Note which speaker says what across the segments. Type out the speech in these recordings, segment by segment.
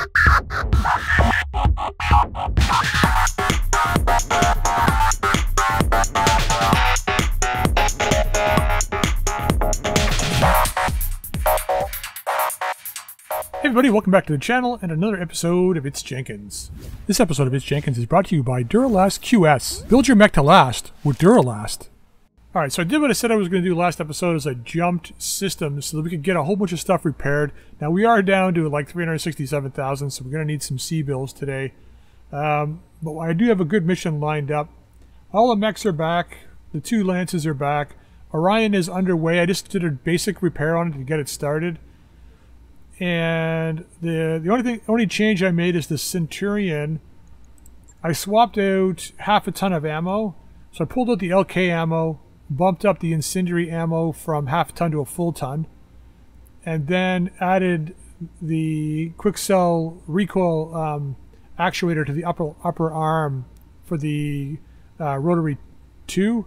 Speaker 1: Hey everybody, welcome back to the channel and another episode of It's Jenkins. This episode of It's Jenkins is brought to you by Duralast QS. Build your mech to last with Duralast. Alright, so I did what I said I was going to do last episode is I jumped systems so that we could get a whole bunch of stuff repaired. Now we are down to like 367,000, so we're going to need some C-bills today. Um, but I do have a good mission lined up. All the mechs are back. The two lances are back. Orion is underway. I just did a basic repair on it to get it started and the the only thing only change I made is the Centurion. I swapped out half a ton of ammo, so I pulled out the LK ammo, bumped up the incendiary ammo from half a ton to a full ton, and then added the Quikscell recoil um, actuator to the upper upper arm for the uh, rotary two,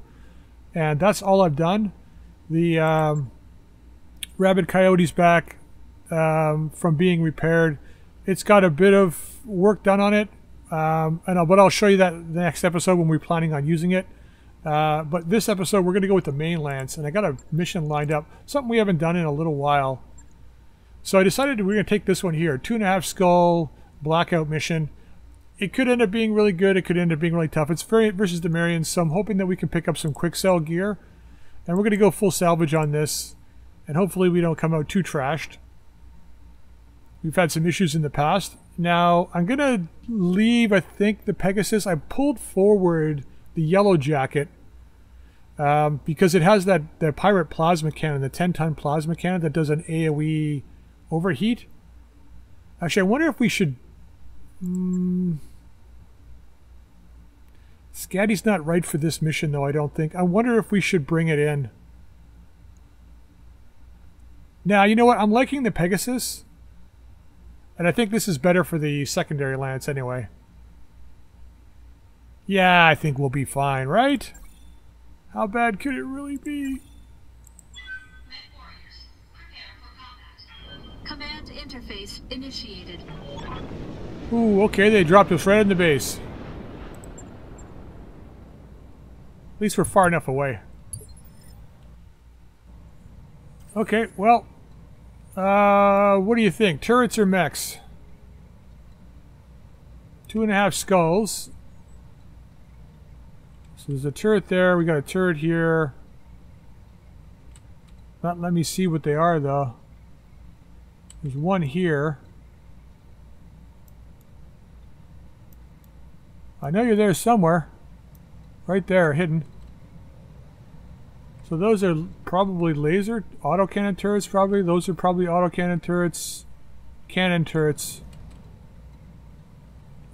Speaker 1: and that's all I've done. The um, Rabid Coyote's back um, from being repaired. It's got a bit of work done on it, um, and I'll, but I'll show you that the next episode when we're planning on using it. Uh, but this episode, we're going to go with the main lance, and I got a mission lined up, something we haven't done in a little while. So I decided we're going to take this one here, two and a half skull blackout mission. It could end up being really good. It could end up being really tough. It's Variant versus Demarians, so I'm hoping that we can pick up some Quikscell gear. And we're going to go full salvage on this, and hopefully we don't come out too trashed. We've had some issues in the past. Now, I'm going to leave, I think, the Pegasus. I pulled forward the Yellow Jacket um, because it has that, that Pirate Plasma Cannon, the 10-ton Plasma Cannon that does an AoE overheat. Actually, I wonder if we should... Mm, Scatty's not right for this mission, though, I don't think. I wonder if we should bring it in. Now, you know what? I'm liking the Pegasus. And I think this is better for the secondary lance anyway. Yeah, I think we'll be fine, right? How bad could it really be?
Speaker 2: Command interface initiated.
Speaker 1: Ooh, okay, they dropped us right in the base. At least we're far enough away. Okay, well, uh, what do you think? Turrets or mechs? Two and a half skulls. So there's a turret there. We got a turret here. Not let me see what they are though. There's one here. I know you're there somewhere. Right there, hidden. So those are probably laser autocannon turrets probably. Those are probably autocannon turrets. Cannon turrets.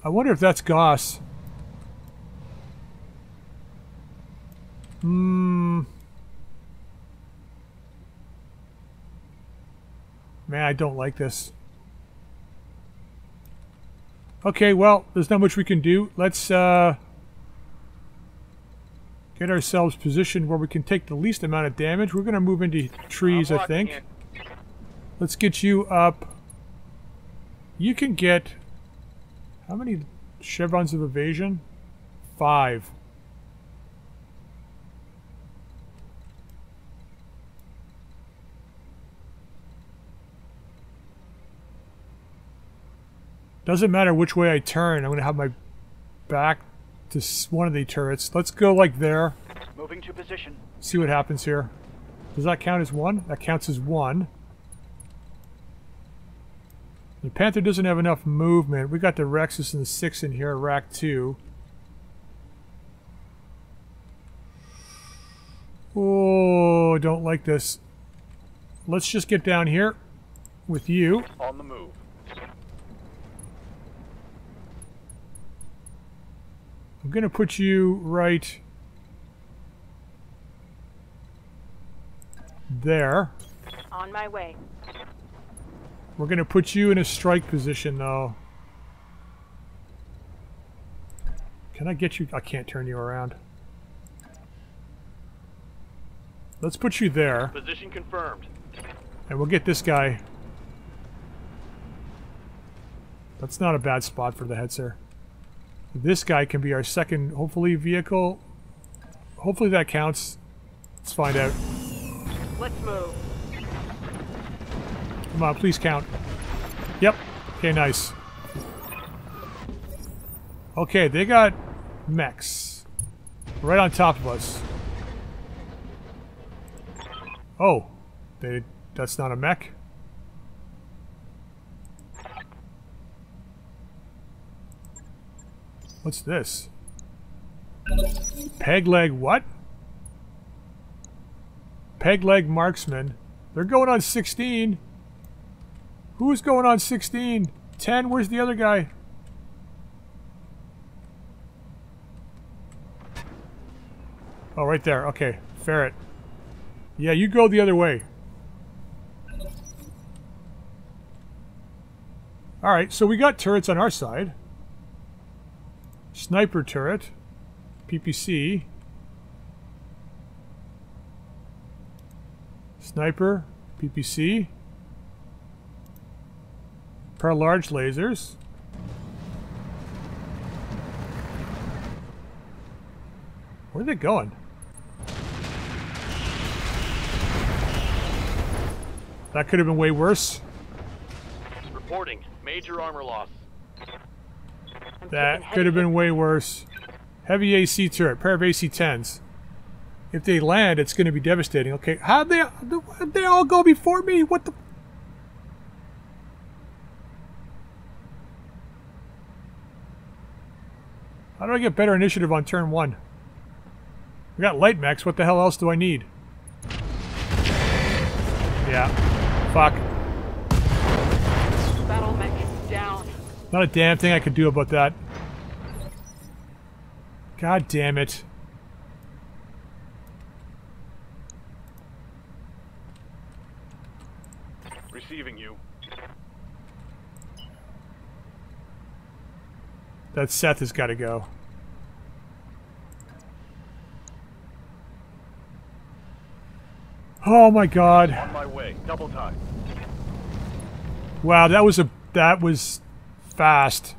Speaker 1: I wonder if that's Gauss. Hmm. Man, I don't like this. Okay, well, there's not much we can do. Let's, uh get ourselves positioned where we can take the least amount of damage. We're going to move into trees, I think. In. Let's get you up. You can get... How many chevrons of evasion? Five. Doesn't matter which way I turn, I'm going to have my back to one of the turrets. Let's go like there.
Speaker 3: Moving to position.
Speaker 1: See what happens here. Does that count as one? That counts as one. The Panther doesn't have enough movement. We got the Rexus and the 6 in here, rack 2. Oh, don't like this. Let's just get down here with you.
Speaker 3: On the move.
Speaker 1: I'm going to put you right there.
Speaker 4: On my way.
Speaker 1: We're going to put you in a strike position, though. Can I get you? I can't turn you around. Let's put you there.
Speaker 3: Position confirmed.
Speaker 1: And we'll get this guy. That's not a bad spot for the Hetzer. This guy can be our second, hopefully, vehicle. Hopefully that counts. Let's find out.
Speaker 3: Let's move.
Speaker 1: Come on, please count. Yep. Okay, nice. Okay, they got mechs. Right on top of us. Oh. They that's not a mech? What's this? Peg leg what? Peg leg marksman. They're going on 16. Who's going on 16? 10? Where's the other guy? Oh, right there. Okay. Ferret. Yeah, you go the other way. Alright, so we got turrets on our side. Sniper turret. PPC. Sniper. PPC. Pair large lasers. Where are they going? That could have been way worse.
Speaker 4: Reporting. Major armor loss.
Speaker 1: That could have been way worse. Heavy AC turret, pair of AC-10s. If they land, it's going to be devastating. Okay, how'd they, how'd they all go before me? What the... How do I get better initiative on turn one? We got light max. What the hell else do I need? Yeah. Fuck.
Speaker 3: hit. Battle mech is down.
Speaker 1: Not a damn thing I could do about that. God damn it.
Speaker 4: Receiving you.
Speaker 1: That Seth has got to go. Oh my god.
Speaker 4: On my way. Double time.
Speaker 1: Wow, that was a that was fast.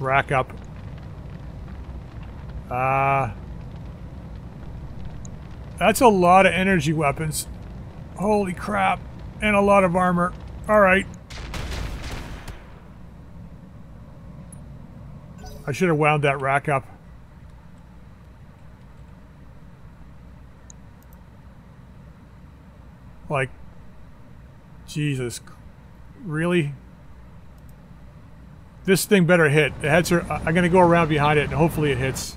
Speaker 1: Rack up. Uh That's a lot of energy weapons. Holy crap. And a lot of armor. Alright. I should have wound that rack up. Like, Jesus. Really? This thing better hit. The heads are. I'm going to go around behind it and hopefully it hits.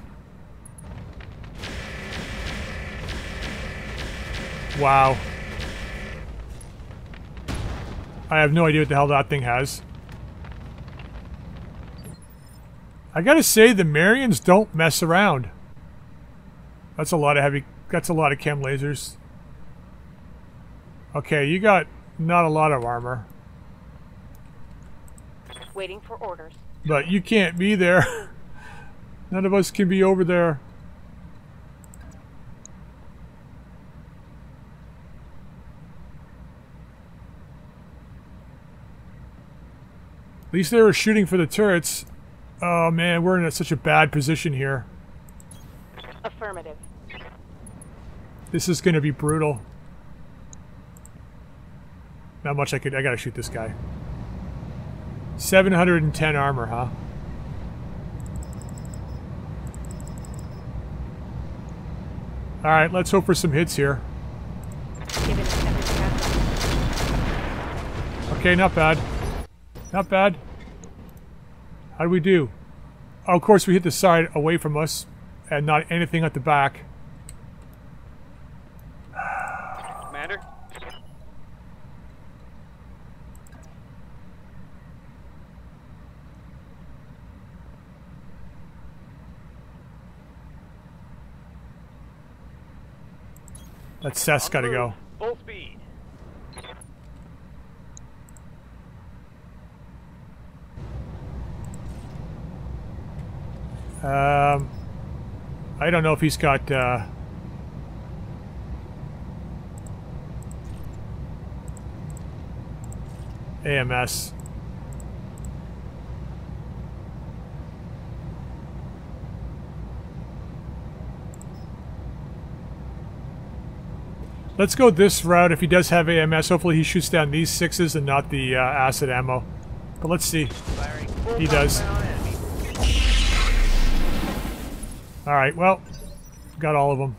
Speaker 1: Wow. I have no idea what the hell that thing has. I gotta say, the Marians don't mess around. That's a lot of heavy... That's a lot of chem lasers. Okay, you got not a lot of armor.
Speaker 3: Waiting for orders.
Speaker 1: But you can't be there. None of us can be over there. At least they were shooting for the turrets. Oh man, we're in a, such a bad position here.
Speaker 3: Affirmative.
Speaker 1: This is going to be brutal. Not much I could... I gotta shoot this guy. 710 armor, huh? Alright, let's hope for some hits here.
Speaker 3: Given everything I've
Speaker 1: Okay, not bad. Not bad. How do we do? Oh, of course, we hit the side away from us, and not anything at the back.
Speaker 4: Commander?
Speaker 1: That Seth's gotta go.
Speaker 4: Full speed.
Speaker 1: Um, I don't know if he's got. Uh, AMS. Let's go this route. If he does have AMS, hopefully he shoots down these sixes and not the uh, acid ammo. But let's see. He does. All right, well, got all of them.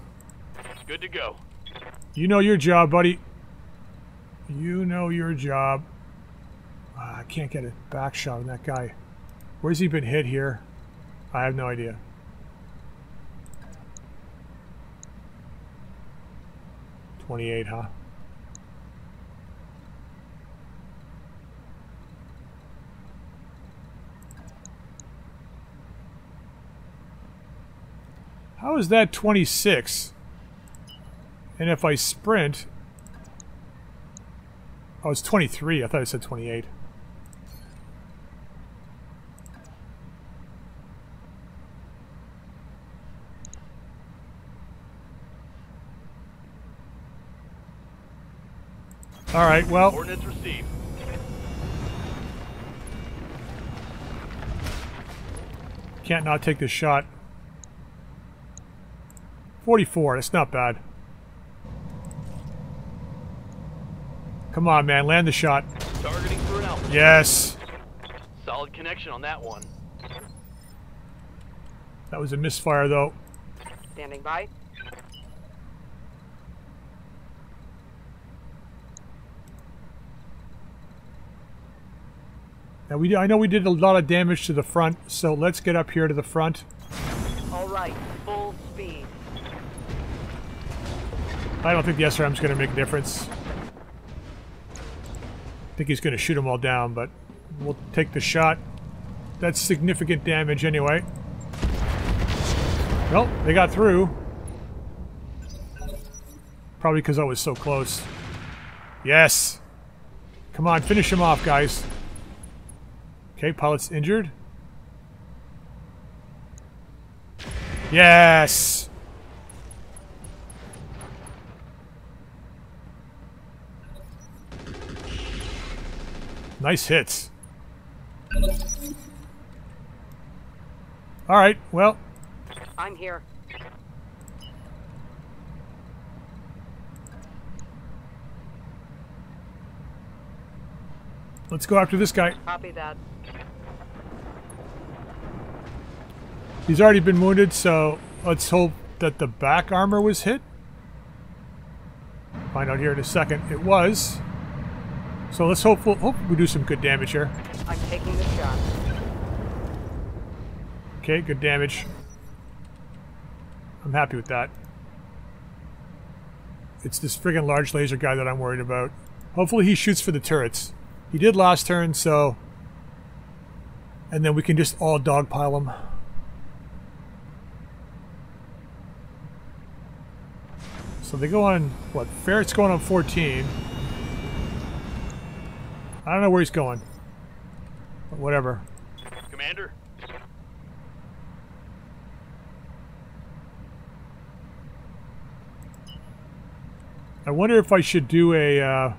Speaker 4: Good to go.
Speaker 1: You know your job, buddy. You know your job. Ah, I can't get a back shot on that guy. Where's he been hit here? I have no idea. Twenty-eight, huh? How is that 26? And if I sprint... Oh, it's 23. I thought I said 28. Alright, well,
Speaker 4: Coordinates received.
Speaker 1: can't not take this shot. 44, that's not bad. Come on, man, land the shot.
Speaker 4: Targeting for an alpha.
Speaker 1: Yes!
Speaker 4: Solid connection on that one.
Speaker 1: That was a misfire, though.
Speaker 3: Standing by.
Speaker 1: Now we, I know we did a lot of damage to the front, so let's get up here to the front.
Speaker 3: All right, full speed.
Speaker 1: I don't think the SRM's going to make a difference. I think he's going to shoot them all down, but we'll take the shot. That's significant damage anyway. Well, they got through. Probably because I was so close. Yes! Come on, finish him off, guys. Okay, pilot's injured. Yes! Nice hits. Alright, well,
Speaker 3: I'm here.
Speaker 1: let's go after this guy.
Speaker 3: Copy that.
Speaker 1: He's already been wounded, so let's hope that the back armor was hit. Find out here in a second. It was. So let's hope, hope we do some good damage here.
Speaker 3: I'm taking the shot.
Speaker 1: Okay, good damage. I'm happy with that. It's this friggin' large laser guy that I'm worried about. Hopefully he shoots for the turrets. He did last turn, so... And then we can just all dogpile him. So they go on, what, Ferret's going on 14. I don't know where he's going. But whatever.
Speaker 4: Commander,
Speaker 1: I wonder if I should do a, uh,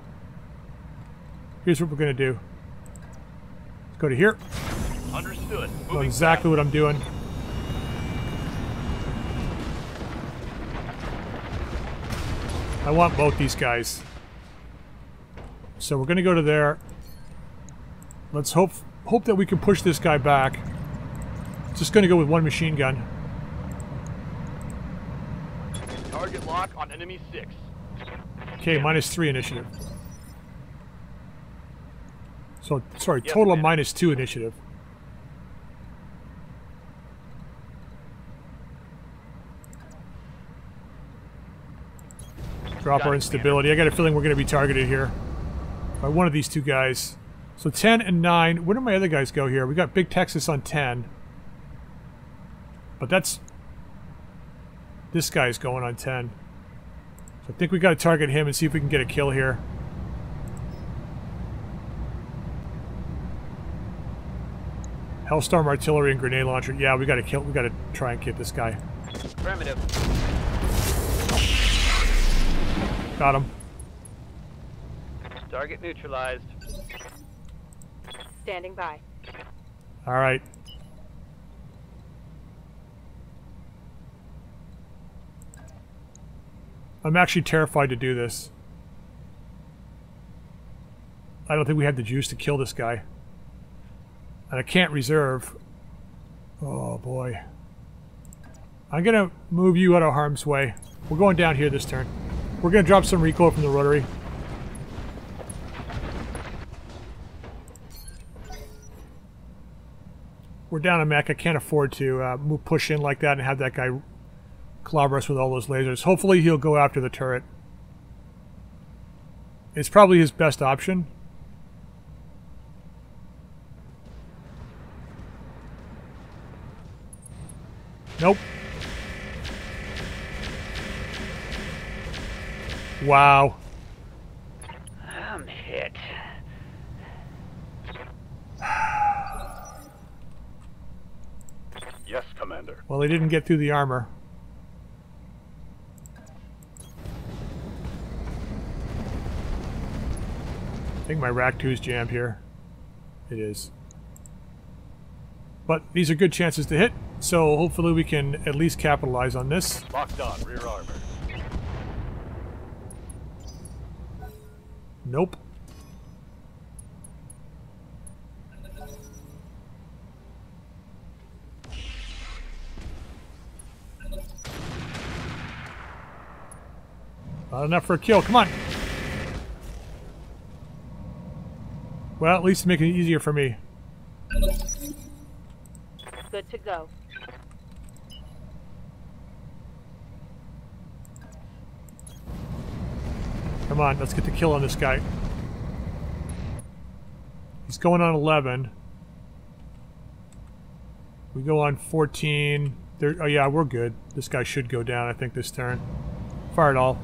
Speaker 1: here's what we're going to do. Let's go to here.
Speaker 4: understood. Moving
Speaker 1: exactly what I'm doing. I want both these guys. So we're going to go to there. Let's hope hope that we can push this guy back. Just going to go with one machine gun.
Speaker 4: Target lock on enemy six.
Speaker 1: Okay, minus three initiative. So, sorry,
Speaker 4: Yes,
Speaker 1: total of minus two initiative. Drop our
Speaker 4: it,
Speaker 1: instability. I got a feeling we're going to be targeted here by one of these two guys. So 10 and 9. Where do my other guys go here? We got Big Texas on 10. But that's... This guy's going on 10. So I think we got to target him and see if we can get a kill here. Hellstorm artillery and grenade launcher. Yeah, we got to kill. We got to try and get this guy.
Speaker 4: Affirmative.
Speaker 1: Got him.
Speaker 4: Target neutralized.
Speaker 3: Standing by.
Speaker 1: All right. I'm actually terrified to do this. I don't think we have the juice to kill this guy. And I can't reserve. Oh boy. I'm gonna move you out of harm's way. We're going down here this turn. We're gonna drop some recoil from the rotary. We're down a mech. I can't afford to uh, push in like that and have that guy clobber us with all those lasers. Hopefully he'll go after the turret. It's probably his best option. Nope. Wow.
Speaker 3: I'm hit.
Speaker 5: Yes, Commander.
Speaker 1: Well, they didn't get through the armor. I think my rack 2 is jammed here. It is. But these are good chances to hit, so hopefully we can at least capitalize on this.
Speaker 5: Locked on, rear armor.
Speaker 1: Nope. Not enough for a kill. Come on. Well, at least make it easier for me.
Speaker 3: Good to go.
Speaker 1: Come on, let's get the kill on this guy. He's going on 11. We go on 14. There, oh yeah, we're good. This guy should go down, I think, this turn. Fire it all.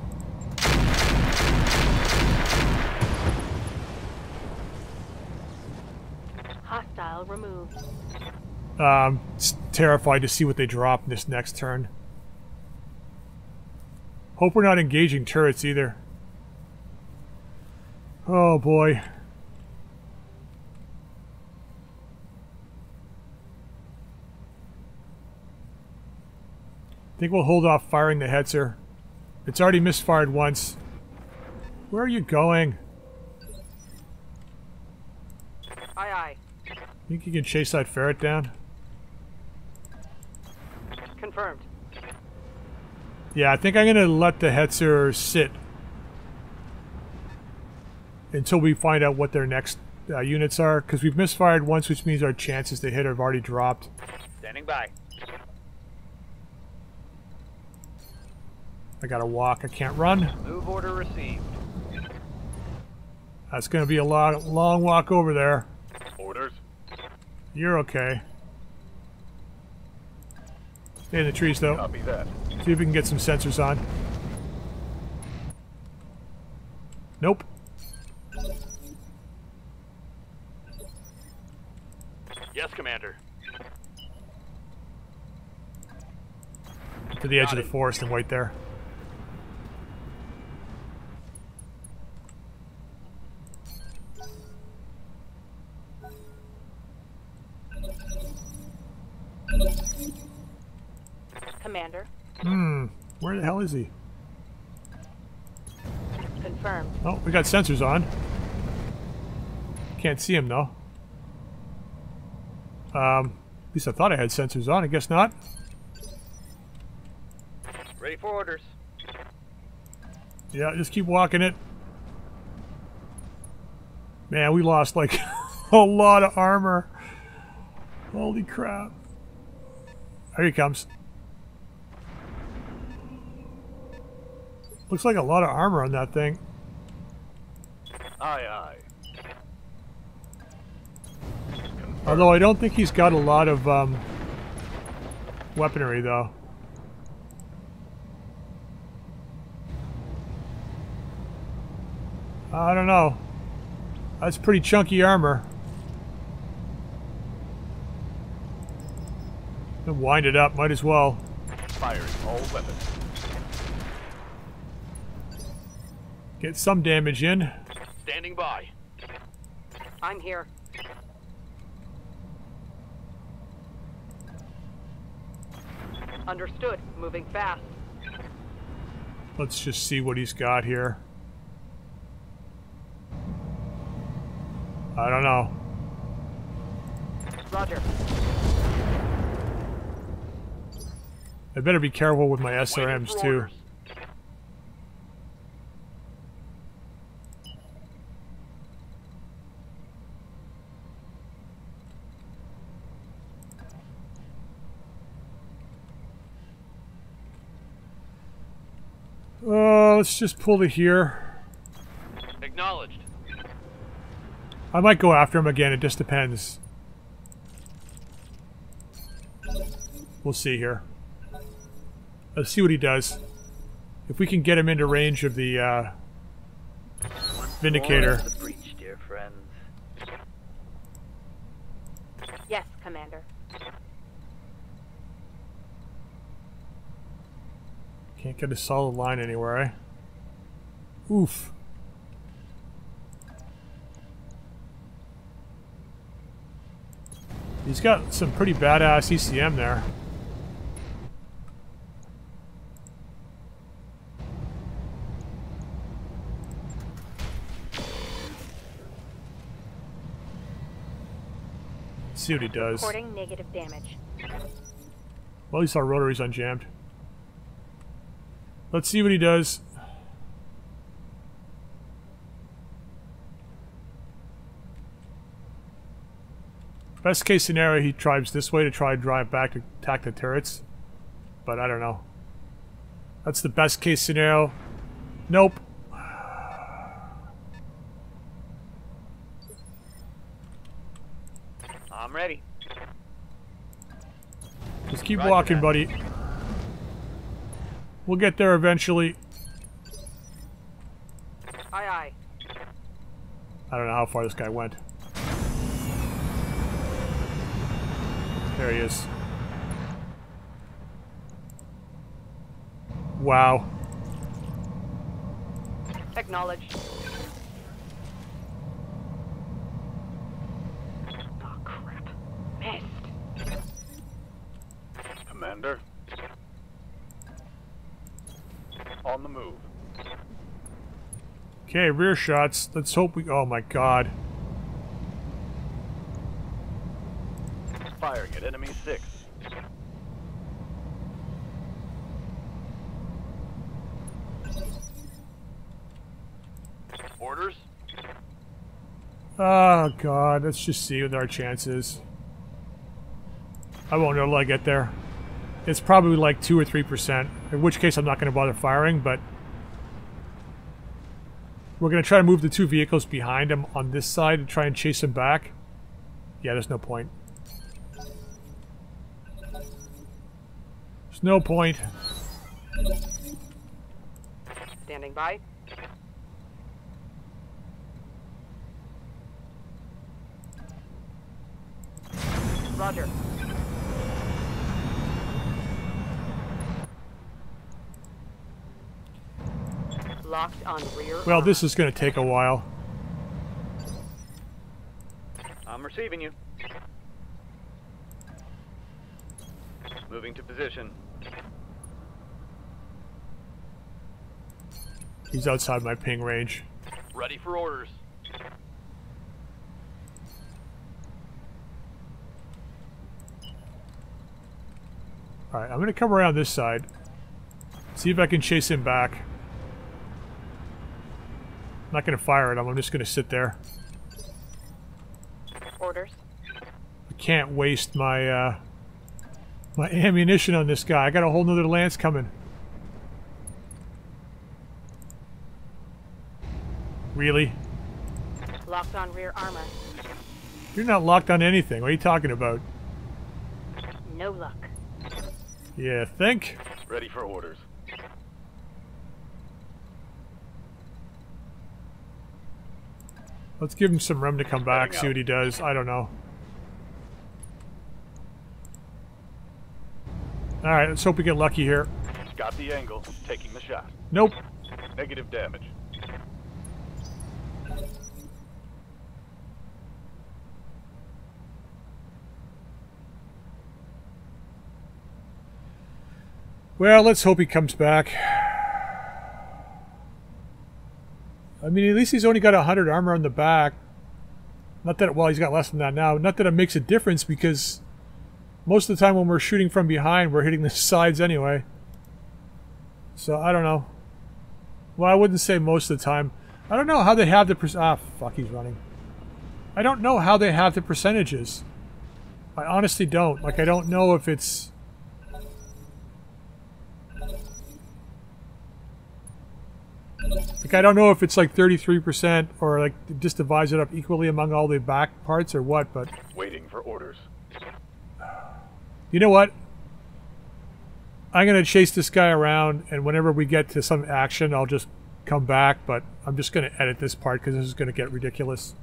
Speaker 3: Hostile removed.
Speaker 1: Um, terrified to see what they drop this next turn. Hope we're not engaging turrets either. Oh boy. I think we'll hold off firing the Hetzer. It's already misfired once. Where are you going?
Speaker 3: Aye aye.
Speaker 1: Think you can chase that ferret down?
Speaker 3: Confirmed.
Speaker 1: Yeah, I think I'm going to let the Hetzer sit until we find out what their next uh, units are, because we've misfired once, which means our chances to hit have already dropped.
Speaker 4: Standing by.
Speaker 1: I gotta walk, I can't run.
Speaker 4: Move order received.
Speaker 1: That's gonna be a long, long walk over there.
Speaker 5: Orders.
Speaker 1: You're okay. Stay in the trees, though.
Speaker 5: Copy that.
Speaker 1: See if we can get some sensors on. Nope.
Speaker 4: Commander.
Speaker 1: To the edge
Speaker 4: Got
Speaker 1: of the
Speaker 4: it.
Speaker 1: forest and wait there.
Speaker 3: Commander.
Speaker 1: Hmm. Where the hell is he?
Speaker 3: Confirmed.
Speaker 1: Oh, we got sensors on. Can't see him though. Um, at least I thought I had sensors on. I guess not.
Speaker 4: Ready for orders.
Speaker 1: Yeah, just keep walking it. Man, we lost like a lot of armor. Holy crap. Here he comes. Looks like a lot of armor on that thing.
Speaker 5: Aye, aye.
Speaker 1: Although I don't think he's got a lot of um, weaponry, though. I don't know. That's pretty chunky armor. Then wind it up, might as well.
Speaker 5: Firing all weapons.
Speaker 1: Get some damage in.
Speaker 4: Standing by.
Speaker 3: I'm here. Understood. Moving fast.
Speaker 1: Let's just see what he's got here. I don't know.
Speaker 3: Roger.
Speaker 1: I better be careful with my SRMs too.
Speaker 4: orders.
Speaker 1: Uh, let's just pull to here.
Speaker 4: Acknowledged.
Speaker 1: I might go after him again. It just depends. We'll see here. Let's see what he does. If we can get him into range of the uh, Vindicator.
Speaker 4: The breach, dear friends.
Speaker 3: Yes, Commander.
Speaker 1: Can't get a solid line anywhere, eh? Oof. He's got some pretty badass ECM there. Let's see what he does.
Speaker 3: Reporting negative damage.
Speaker 1: Well, at least our rotary's unjammed. Let's see what he does. Best case scenario, he drives this way to try and drive back to attack the turrets. But I don't know. That's the best case scenario. Nope.
Speaker 4: I'm ready.
Speaker 1: Just keep
Speaker 4: Roger
Speaker 1: walking,
Speaker 4: that.
Speaker 1: buddy. We'll get there eventually.
Speaker 3: Aye, aye.
Speaker 1: I don't know how far this guy went. There he is. Wow.
Speaker 3: Acknowledged. Oh, crap. Missed.
Speaker 5: Commander. On the move.
Speaker 1: Okay, rear shots. Let's hope we. Oh my god.
Speaker 5: Firing at enemy six.
Speaker 4: Orders?
Speaker 1: Oh god. Let's just see what our chances. I won't know till I get there. It's probably like 2 or 3%. In which case, I'm not going to bother firing, but. We're going to try to move the two vehicles behind him on this side and try and chase him back. Yeah, there's no point. There's no point.
Speaker 3: Standing by. Roger. Locked on rear.
Speaker 1: Well, this is going to take a while.
Speaker 4: I'm receiving you. Moving to position.
Speaker 1: He's outside my ping range.
Speaker 4: Ready for orders.
Speaker 1: Alright, I'm going to come around this side. See if I can chase him back. I'm not going to fire at him, I'm just going to sit there.
Speaker 3: Orders.
Speaker 1: I can't waste my, uh, my ammunition on this guy. I got a whole nother lance coming. Really?
Speaker 3: Locked on rear armor.
Speaker 1: You're not locked on anything. What are you talking about?
Speaker 3: No luck.
Speaker 1: Yeah, think?
Speaker 5: Ready for orders.
Speaker 1: Let's give him some room to come back, see what he does. I don't know. Alright, let's hope we get lucky here.
Speaker 5: Got the angle. Taking the shot.
Speaker 1: Nope.
Speaker 5: Negative damage.
Speaker 1: Well, let's hope he comes back. I mean, at least he's only got 100 armor on the back. Not that, well, he's got less than that now. Not that it makes a difference because most of the time when we're shooting from behind, we're hitting the sides anyway. So, I don't know. Well, I wouldn't say most of the time. I don't know how they have the... Ah, fuck, he's running. I don't know how they have the percentages. I honestly don't. Like, I don't know if it's... Like, I don't know if it's like 33% or like just divides it up equally among all the back parts or what, but
Speaker 5: Waiting for orders.
Speaker 1: you know what? I'm going to chase this guy around, and whenever we get to some action, I'll just come back, but I'm just going to edit this part because this is going to get ridiculous.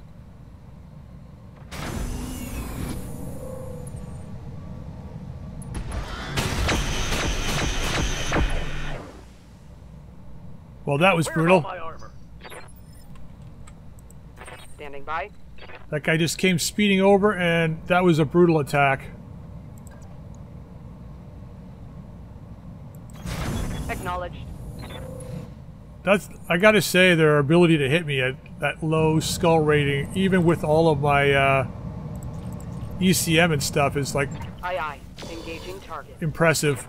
Speaker 1: Well, that was brutal.
Speaker 3: Standing by.
Speaker 1: That guy just came speeding over, and that was a brutal attack.
Speaker 3: Acknowledged.
Speaker 1: That's I gotta say their ability to hit me at that low skull rating, even with all of my uh, ECM and stuff, is like
Speaker 3: Aye aye. Engaging target.
Speaker 1: impressive.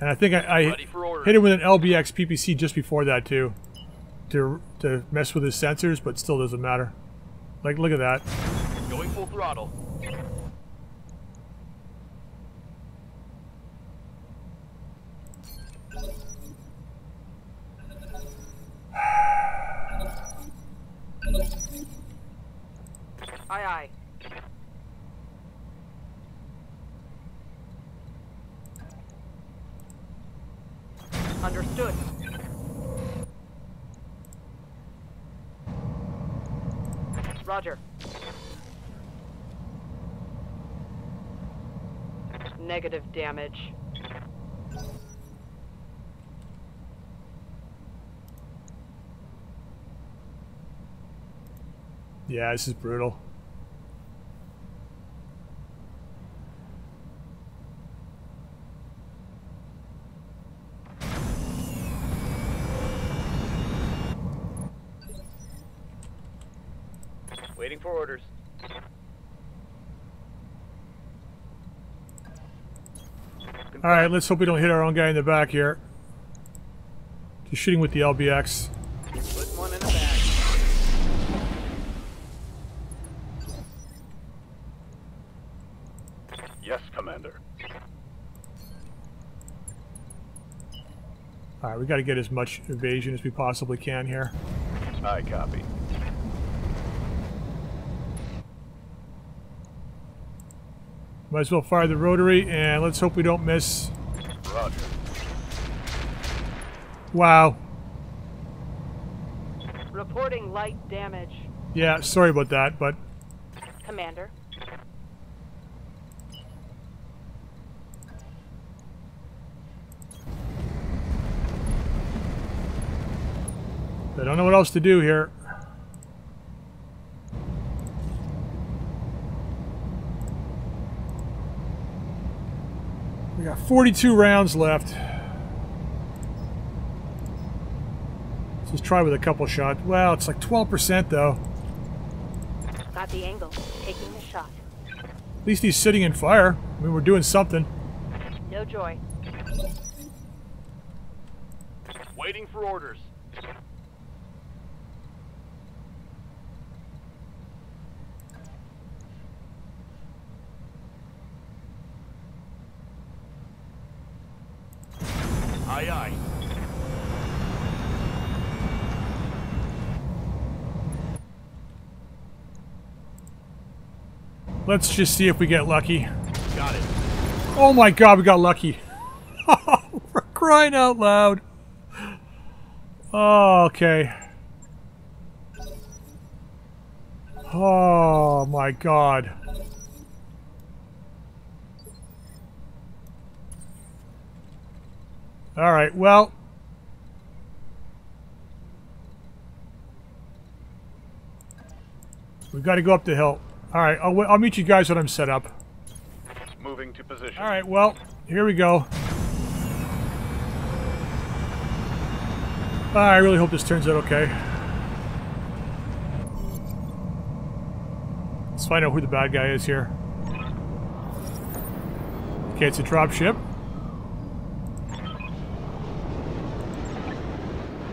Speaker 1: And I think I, I
Speaker 4: Ready for orders.
Speaker 1: hit him with an LBX PPC just before that too, to to mess with his sensors, but still doesn't matter. Like look at that.
Speaker 4: Going full throttle.
Speaker 3: Aye aye. Understood. Roger. Negative damage.
Speaker 1: Yeah, this is brutal.
Speaker 4: Waiting for orders.
Speaker 1: All right, let's hope we don't hit our own guy in the back here. Just shooting with the LBX.
Speaker 4: Put one in the bag.
Speaker 5: Yes, Commander.
Speaker 1: All right, we got to get as much evasion as we possibly can here.
Speaker 5: I copy.
Speaker 1: Might as well fire the rotary, and let's hope we don't miss.
Speaker 5: Roger.
Speaker 1: Wow.
Speaker 3: Reporting light damage.
Speaker 1: Yeah, sorry about that, but
Speaker 3: Commander.
Speaker 1: I don't know what else to do here. We got 42 rounds left. Let's just try with a couple shots. Well, it's like 12% though.
Speaker 3: Got the angle. Taking the shot.
Speaker 1: At least he's sitting in fire. I mean, we're doing something.
Speaker 3: No joy.
Speaker 4: Waiting for orders. Aye aye.
Speaker 1: Let's just see if we get lucky.
Speaker 4: Got it.
Speaker 1: Oh my god, we got lucky. We're crying out loud. Oh, okay. Oh my god. Alright, well. We've got to go up the hill. Alright, I'll, I'll meet you guys when I'm set up.
Speaker 5: Moving to position.
Speaker 1: All right, well, here we go. Ah, I really hope this turns out okay. Let's find out who the bad guy is here. Okay, it's a dropship.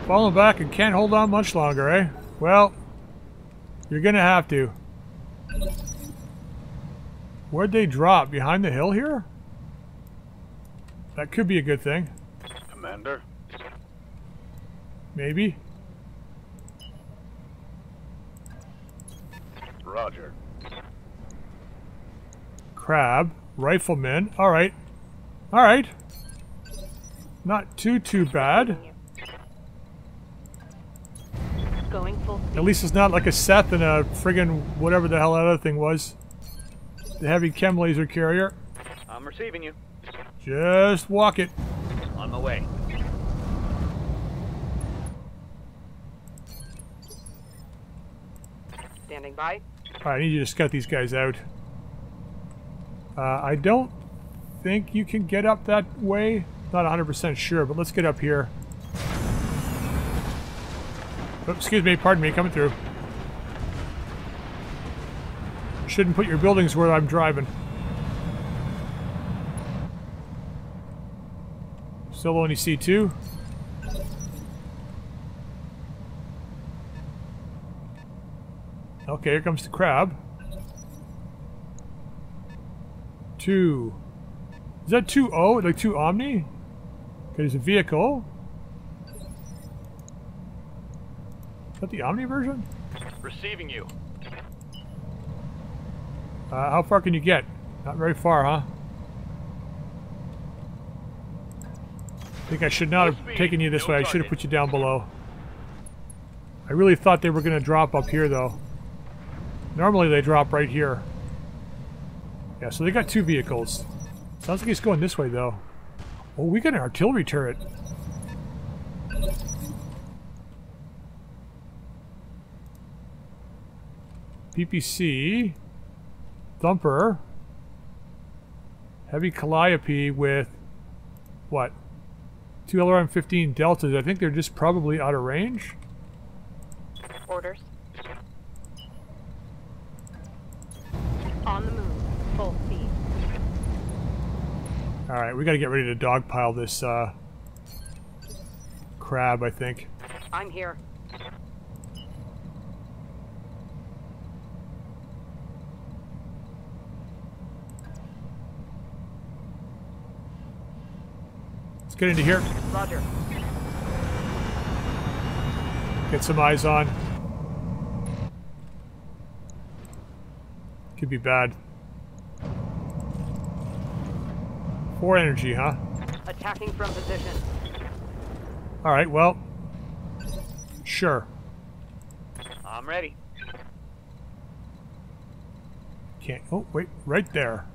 Speaker 1: Falling back and can't hold on much longer, eh? Well, you're gonna have to. Where'd they drop? Behind the hill here? That could be a good thing.
Speaker 5: Commander,
Speaker 1: Maybe.
Speaker 5: Roger.
Speaker 1: Crab. Rifleman. Alright. Alright. Not too, too bad.
Speaker 3: Going full.
Speaker 1: At least it's not like a Seth and a friggin' whatever the hell that other thing was. The heavy chem laser carrier.
Speaker 4: I'm receiving you.
Speaker 1: Just walk it.
Speaker 4: On my way.
Speaker 3: Standing by.
Speaker 1: Alright, I need you to scout these guys out. Uh, I don't think you can get up that way. Not 100% sure, but let's get up here. Oh, excuse me, pardon me, coming through. Shouldn't put your buildings where I'm driving. Still only see two. Okay, here comes the crab. Two. Is that two O? Like two Omni? Okay, there's a vehicle. Is that the Omni version?
Speaker 4: Receiving you.
Speaker 1: Uh, how far can you get? Not very far, huh? I think I should not have taken you this way. I should have put you down below. I really thought they were going to drop up here, though. Normally they drop right here. Yeah, so they got two vehicles. Sounds like he's going this way, though. Oh, we got an artillery turret. PPC. Thumper. Heavy Calliope with what? Two LRM 15 Deltas. I think they're just probably out of range.
Speaker 3: Orders. On the move. Full speed.
Speaker 1: Alright, we gotta get ready to dogpile this uh, crab, I think.
Speaker 3: I'm here.
Speaker 1: Let's get into here.
Speaker 3: Roger.
Speaker 1: Get some eyes on. Could be bad. Four energy, huh?
Speaker 3: Attacking from position.
Speaker 1: Alright, well. Sure.
Speaker 4: I'm ready.
Speaker 1: Can't. Oh, wait. Right there.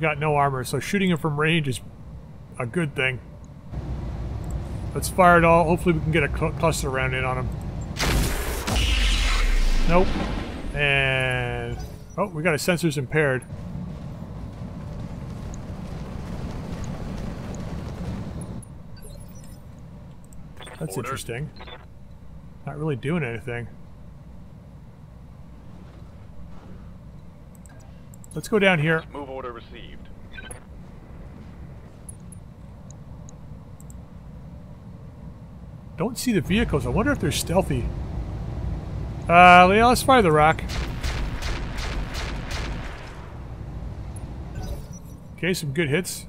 Speaker 1: Got no armor, so shooting him from range is a good thing. Let's fire it all. Hopefully we can get a cl cluster round in on him. Nope. And... Oh, we got his sensors impaired. That's
Speaker 5: Order.
Speaker 1: interesting. Not really doing anything. Let's go down here.
Speaker 5: Move order received.
Speaker 1: Don't see the vehicles. I wonder if they're stealthy. Uh, yeah, let's fire the rock. Okay, some good hits.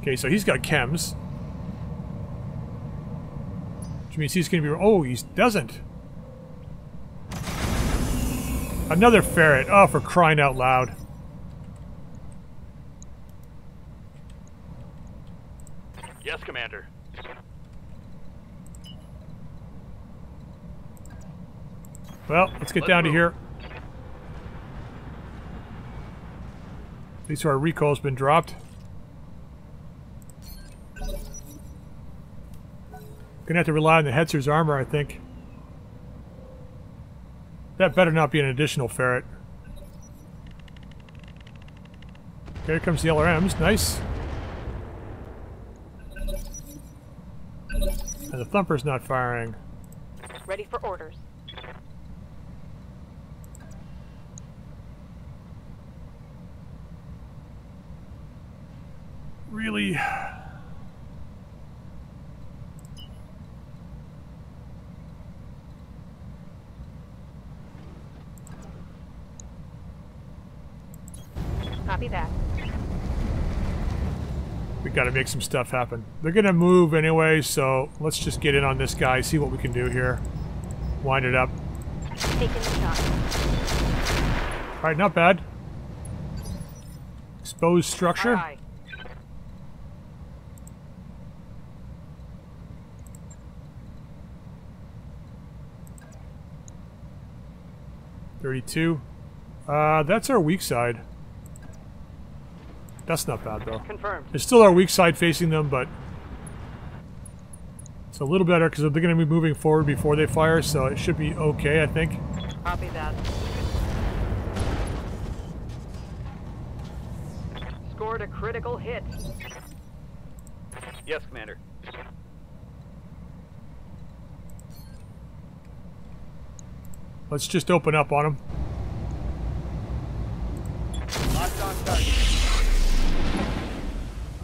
Speaker 1: Okay, so he's got chems. Which means he's gonna be... Oh, he doesn't. Another ferret. Oh, for crying out loud.
Speaker 4: Yes, Commander.
Speaker 1: Well, let's get
Speaker 4: Let's
Speaker 1: down to here. At least our recoil's been dropped. Gonna have to rely on the Hetzer's armor, I think. That better not be an additional ferret. Here comes the LRMs. Nice. And the Thumper's not firing.
Speaker 3: Ready for orders.
Speaker 1: Really?
Speaker 3: Copy that.
Speaker 1: We gotta make some stuff happen. They're gonna move anyway, so let's just get in on this guy, see what we can do here. Wind it up.
Speaker 3: Taking shot.
Speaker 1: Alright, not bad. Exposed structure.
Speaker 3: Aye.
Speaker 1: Thirty-two. Uh, that's our weak side. That's not bad though.
Speaker 3: Confirmed.
Speaker 1: It's still our weak side facing them, but it's a little better because they're going to be moving forward before they fire, so it should be okay, I think.
Speaker 3: Copy that. Scored a critical hit.
Speaker 4: Yes, Commander.
Speaker 1: Let's just open up on them.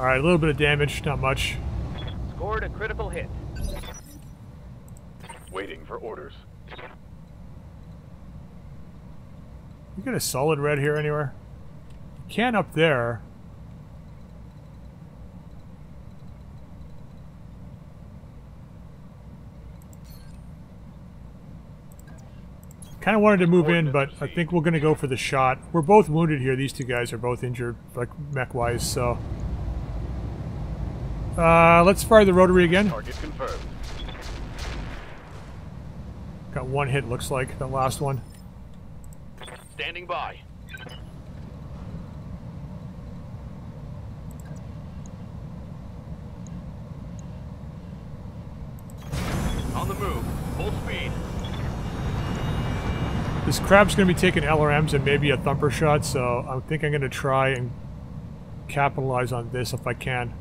Speaker 1: All right, a little bit of damage, not much.
Speaker 4: Scored a critical hit.
Speaker 5: Waiting for orders.
Speaker 1: You got a solid red here anywhere? You can up there. Kind of wanted to move in, but I think we're going to go for the shot. We're both wounded here. These two guys are both injured, like mech-wise, so... Uh, let's fire the rotary again.
Speaker 5: Target confirmed.
Speaker 1: Got one hit, looks like, that last one.
Speaker 4: Standing by. On the move. Full speed.
Speaker 1: This crab's going to be taking LRMs and maybe a thumper shot, so I think I'm going to try and capitalize on this if I can.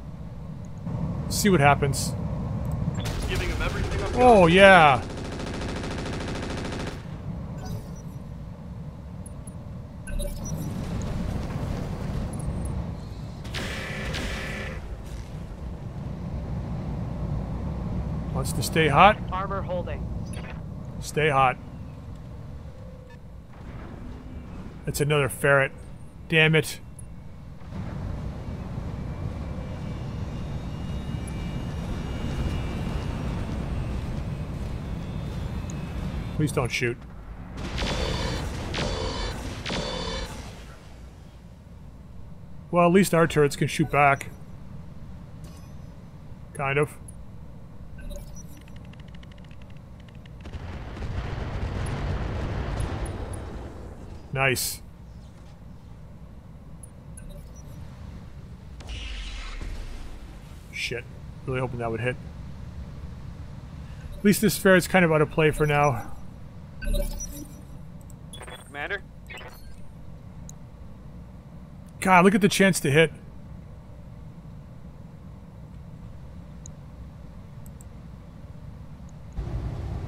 Speaker 1: See what happens.
Speaker 4: Giving him everything I've got.
Speaker 1: Oh, yeah. Wants to stay hot?
Speaker 3: Armor holding.
Speaker 1: Stay hot. It's another ferret. Damn it. Please don't shoot. Well, at least our turrets can shoot back. Kind of. Nice. Shit. Really hoping that would hit. At least this ferret's kind of out of play for now.
Speaker 4: Commander?
Speaker 1: God, look at the chance to hit.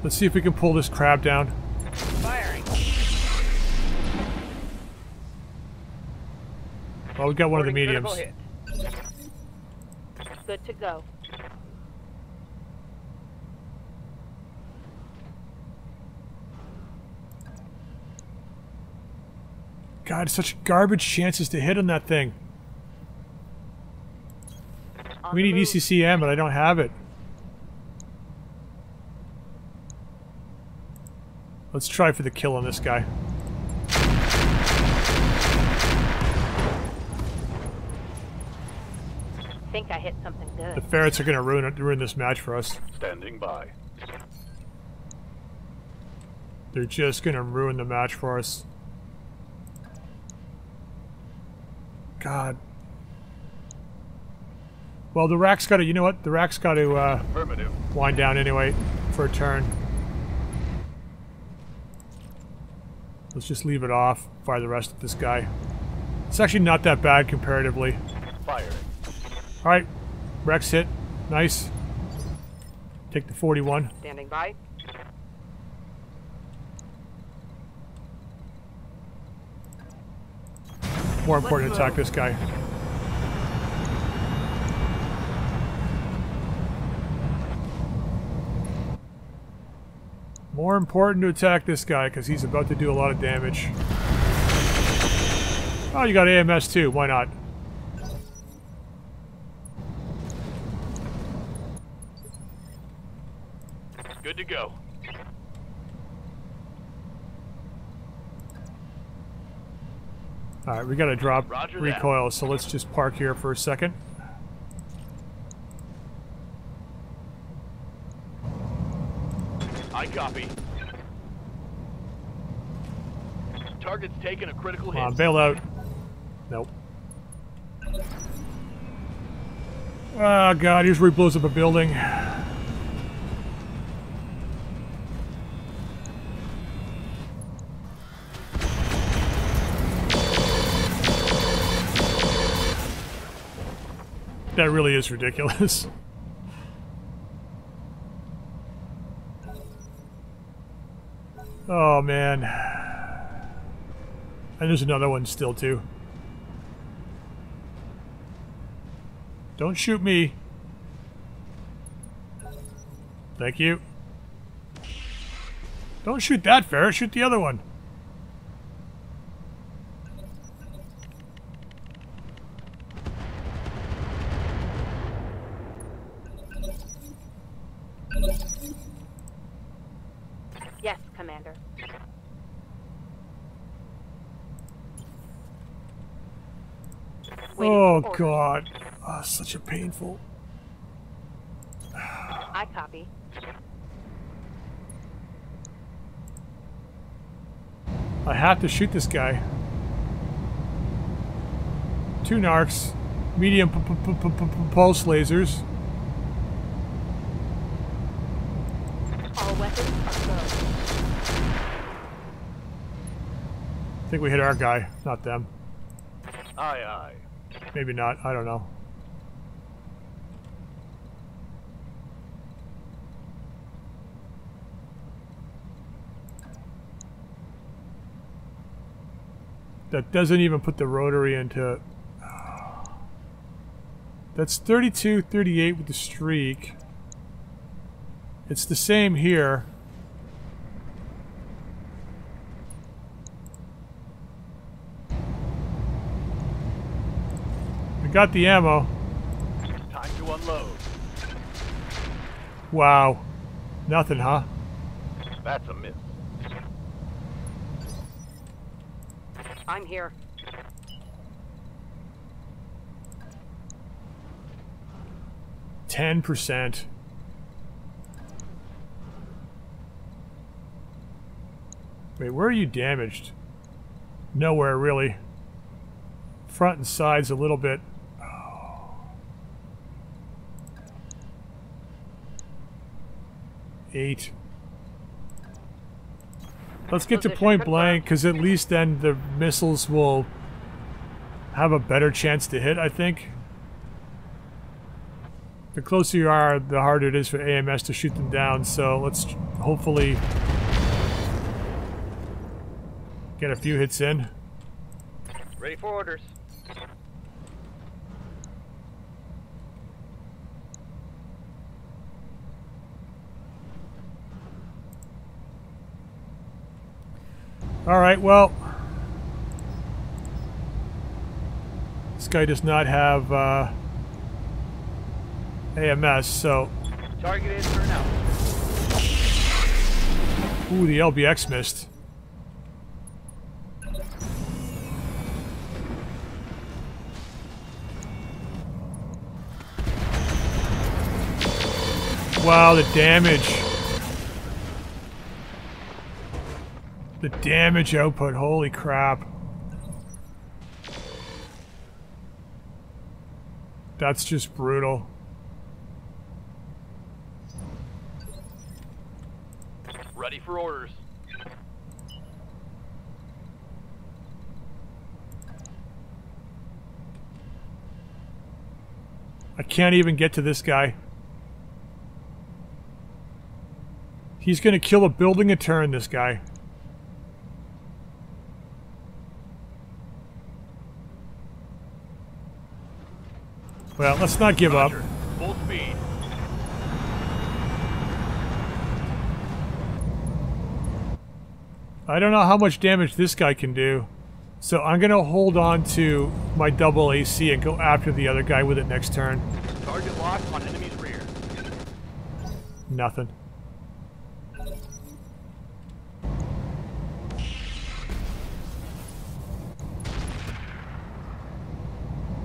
Speaker 1: Let's see if we can pull this crab down.
Speaker 3: Firing.
Speaker 1: Well, we got one of the mediums.
Speaker 3: Good to go.
Speaker 1: God, such garbage chances to hit on that thing.
Speaker 3: On
Speaker 1: We need
Speaker 3: move.
Speaker 1: ECCM, but I don't have it. Let's try for the kill on this guy.
Speaker 3: Think I hit something good.
Speaker 1: The ferrets are going to ruin it, ruin this match for us.
Speaker 5: Standing by.
Speaker 1: They're just going to ruin the match for us. God. Well, the rack's got to, you know what? The rack's got to uh, wind down anyway for a turn. Let's just leave it off. Fire the rest of this guy. It's actually not that bad comparatively.
Speaker 5: Firing.
Speaker 1: Alright. Rex hit. Nice. Take the 41.
Speaker 3: Standing by.
Speaker 1: More important to attack this guy. More important to attack this guy because he's about to do a lot of damage. Oh, you got AMS too. Why not?
Speaker 4: Good to go.
Speaker 1: Alright, we gotta drop
Speaker 4: Roger that.
Speaker 1: recoil, so let's just park here for a second.
Speaker 4: I copy. Target's taken a critical hit.
Speaker 1: bail out. Nope. Oh god, here's where he blows up a building. That really is ridiculous. Oh man. And there's another one still too. Don't shoot me. Thank you. Don't shoot that ferret, shoot the other one.
Speaker 3: Yes, Commander. Waiting
Speaker 1: Oh god. Ah, such a painful.
Speaker 3: I copy.
Speaker 1: I have to shoot this guy. Two narcs, medium pulse lasers.
Speaker 3: All weapons are go.
Speaker 1: I think we hit our guy, not them.
Speaker 5: Aye, aye.
Speaker 1: Maybe not. I don't know. That doesn't even put the rotary into. That's 32, 38 with the streak. It's the same here. Got the ammo.
Speaker 5: Time to unload.
Speaker 1: Wow. Nothing, huh?
Speaker 5: That's a miss.
Speaker 3: I'm here.
Speaker 1: Ten percent. Wait, where are you damaged? Nowhere really. Front and sides a little bit. Eight. Let's get to point blank, because at least then the missiles will have a better chance to hit, I think. The closer you are, the harder it is for AMS to shoot them down, so let's hopefully get a few hits in.
Speaker 4: Ready for orders.
Speaker 1: Alright, well. This guy does not have uh, AMS, so.
Speaker 4: Target in for now.
Speaker 1: Ooh, the LBX missed. Wow, the damage. The damage output, holy crap. That's just brutal.
Speaker 4: Ready for orders.
Speaker 1: I can't even get to this guy. He's going to kill a building a turn, this guy. Well, let's not give up.
Speaker 4: Full speed.
Speaker 1: I don't know how much damage this guy can do. So I'm going to hold on to my double AC and go after the other guy with it next turn.
Speaker 4: Target locked on enemy's rear.
Speaker 1: Nothing.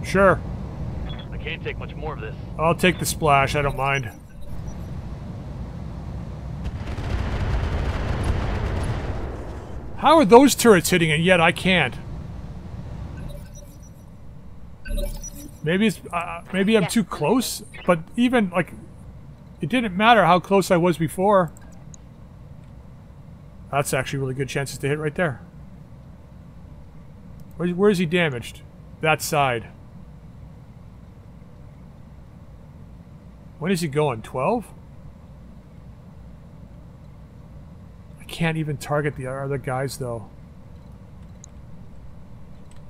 Speaker 1: Sure.
Speaker 4: I can't take much more of this.
Speaker 1: I'll take the splash. I don't mind. How are those turrets hitting and yet I can't? Maybe it's uh, maybe I'm too close, but even like it didn't matter how close I was before. That's actually really good chances to hit right there. Where, where is he damaged? That side. When is he going? 12? I can't even target the other guys, though.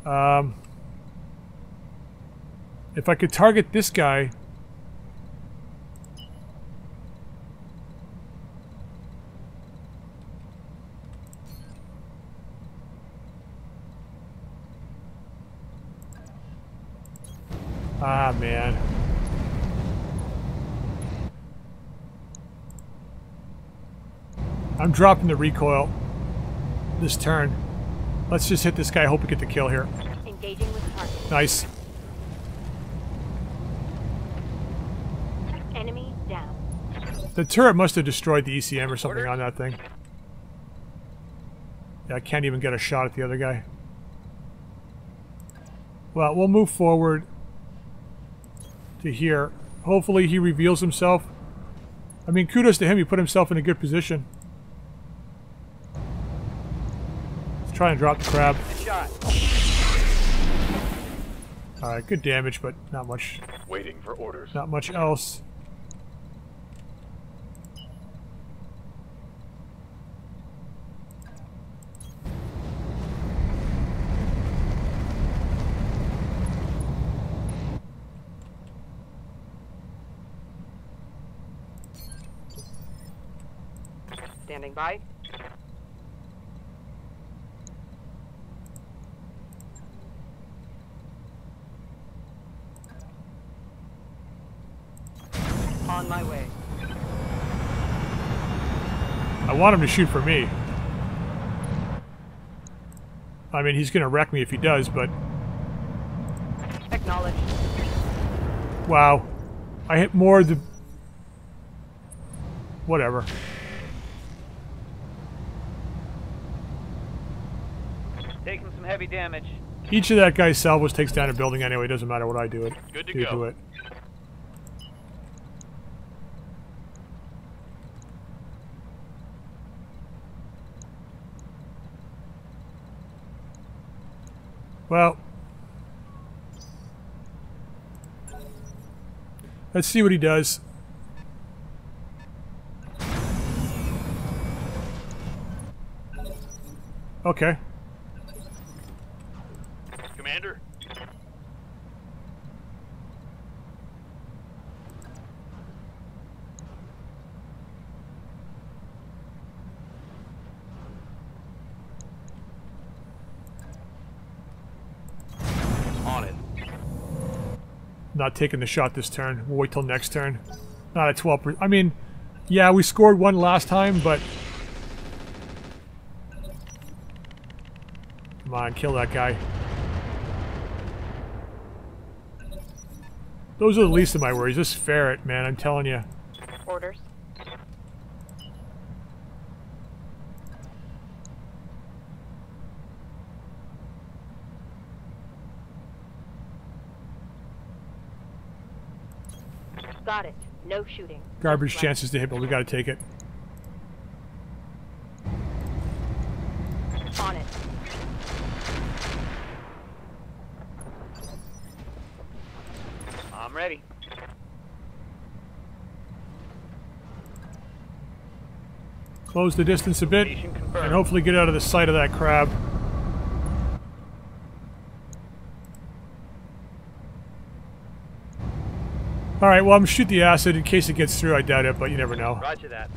Speaker 1: Um, if I could target this guy... Ah, man. I'm dropping the recoil this turn. Let's just hit this guy. I hope we get the kill here.
Speaker 3: Engaging with target.
Speaker 1: Nice.
Speaker 3: Enemy down.
Speaker 1: The turret must have destroyed the ECM or something
Speaker 4: Orders?
Speaker 1: on that thing. Yeah, I can't even get a shot at the other guy. Well, we'll move forward to here. Hopefully he reveals himself. I mean, kudos to him. He put himself in a good position. Let's try and drop the crab.
Speaker 4: Shot.
Speaker 1: Alright, good damage, but not much
Speaker 5: Waiting for orders.
Speaker 1: not much else.
Speaker 3: Standing by. On my way.
Speaker 1: I want him to shoot for me. I mean, he's going to wreck me if he does, but
Speaker 3: Acknowledged.
Speaker 1: wow. I hit more the... Whatever.
Speaker 4: Taking some heavy damage.
Speaker 1: Each of that guy's salvos takes down a building anyway. Doesn't matter what I do it.
Speaker 4: Good to
Speaker 1: do
Speaker 4: go.
Speaker 1: to it. Well, let's see what he does. Taking the shot this turn. We'll wait till next turn. Not at 12 per- I mean, yeah, we scored one last time, but... Come on, kill that guy. Those are the least of my worries. This ferret, man, I'm telling you.
Speaker 3: Orders. Got it. No shooting.
Speaker 1: Garbage
Speaker 3: Just left.
Speaker 1: chances to hit, but we gotta take it.
Speaker 3: On it.
Speaker 4: I'm ready.
Speaker 1: Close the distance a bit, and hopefully get out of the sight of that crab. Alright, well, I'm gonna shoot the acid in case it gets through. I doubt it, but you never know.
Speaker 4: Roger that.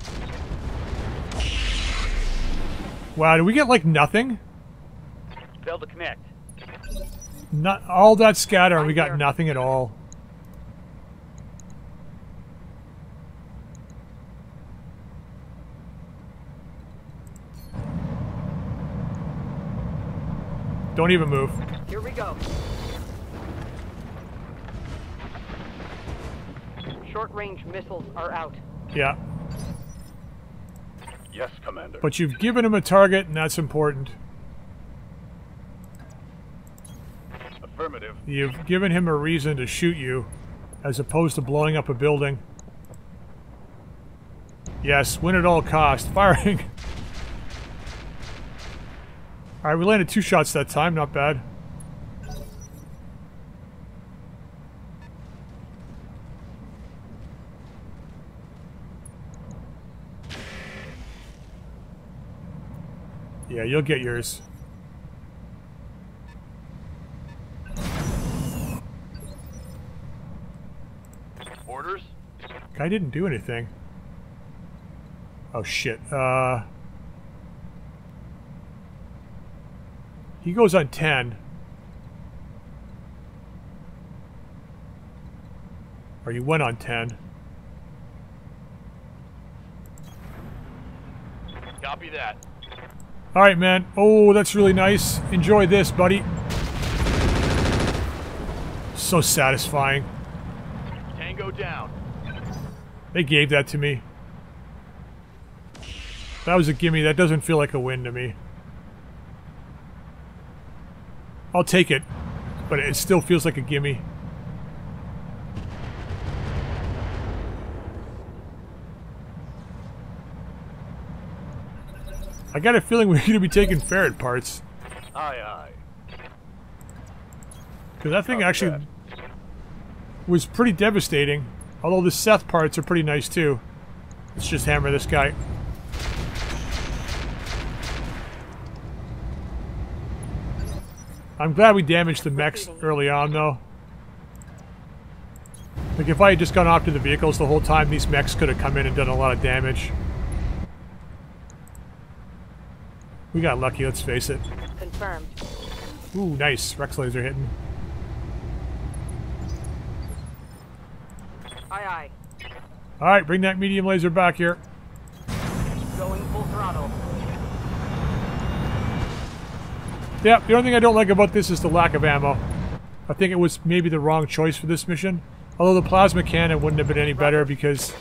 Speaker 1: Wow, did we get like nothing?
Speaker 4: Failed to connect.
Speaker 1: Not all that scatter, and we got nothing at all. Don't even move.
Speaker 3: Here we go. Short range missiles are out.
Speaker 1: Yeah,
Speaker 5: Yes, Commander.
Speaker 1: but you've given him a target, and that's important.
Speaker 5: Affirmative.
Speaker 1: You've given him a reason to shoot you, as opposed to blowing up a building. Yes, win at all cost. Firing. Alright, we landed two shots that time, not bad. You'll get yours.
Speaker 4: Orders?
Speaker 1: Guy didn't do anything. Oh shit. Uh He goes on 10. Or you went on 10.
Speaker 4: Copy that.
Speaker 1: Alright, man. Oh, that's really nice. Enjoy this, buddy. So satisfying.
Speaker 4: Tango down.
Speaker 1: They gave that to me. That was a gimme. That doesn't feel like a win to me. I'll take it, but it still feels like a gimme. I got a feeling we're going to be taking ferret parts.
Speaker 5: Aye, aye.
Speaker 1: Because that thing
Speaker 5: Copy
Speaker 1: actually
Speaker 5: that.
Speaker 1: was pretty devastating. Although the Seth parts are pretty nice too. Let's just hammer this guy. I'm glad we damaged the mechs early on though. Like if I had just gone after the vehicles the whole time, these mechs could have come in and done a lot of damage. We got lucky, let's face it.
Speaker 3: Confirmed.
Speaker 1: Ooh, nice. Rex laser hitting.
Speaker 3: Aye aye.
Speaker 1: Alright, bring that medium laser back here.
Speaker 3: Going full throttle.
Speaker 1: Yeah, the only thing I don't like about this is the lack of ammo. I think it was maybe the wrong choice for this mission. Although the plasma cannon wouldn't have been any better because,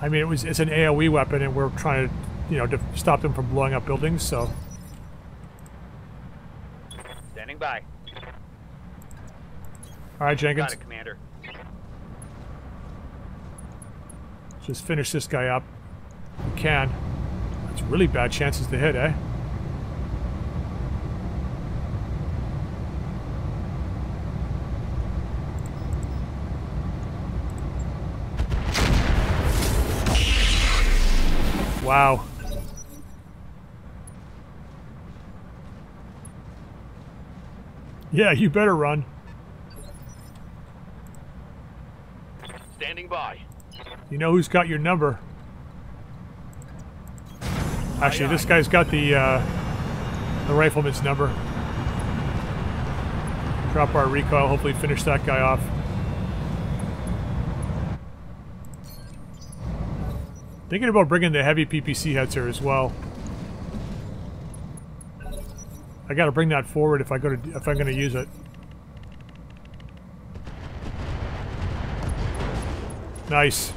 Speaker 1: I mean, it was it's an AOE weapon and we're trying to, you know, to stop them from blowing up buildings. So
Speaker 4: Standing by.
Speaker 1: all right, Jenkins,
Speaker 4: Got it, Commander.
Speaker 1: just finish this guy up. We can. It's really bad chances to hit, eh? Wow. Yeah, you better run.
Speaker 4: Standing by.
Speaker 1: You know who's got your number. Actually, this guy's got the uh, the rifleman's number. Drop our recoil. Hopefully, finish that guy off. Thinking about bringing the heavy PPC heads here as well. I got to bring that forward if I go to if I'm going to use it. Nice.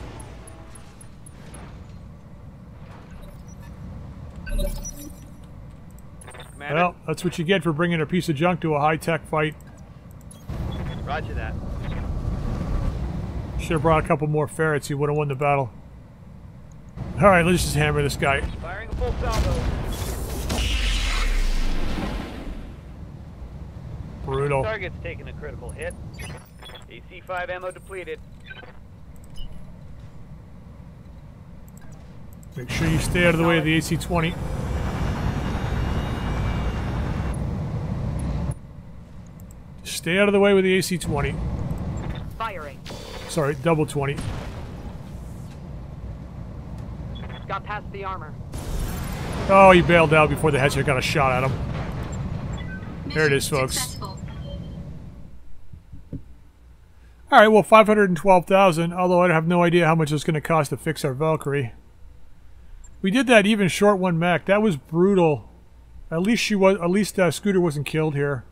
Speaker 4: Commander.
Speaker 1: Well, that's what you get for bringing a piece of junk to a high-tech fight.
Speaker 4: Roger that.
Speaker 1: Should have brought a couple more ferrets. He would have won the battle. All right, let's just hammer this guy.
Speaker 4: Firing a full salvo.
Speaker 1: Brutal.
Speaker 4: Target's taking a critical hit. AC-5 ammo depleted.
Speaker 1: Make sure you stay out of the way of the AC-20. Stay out of the way with the AC-20.
Speaker 3: Firing.
Speaker 1: Sorry, double 20.
Speaker 3: Got past the armor.
Speaker 1: Oh, he bailed out before the headshot got a shot at him. There it is, folks.
Speaker 2: Successful.
Speaker 1: All right, well, 512,000, although I have no idea how much it's going to cost to fix our Valkyrie. We did that even short one mech. That was brutal. At least she was. At least uh, Scooter wasn't killed here.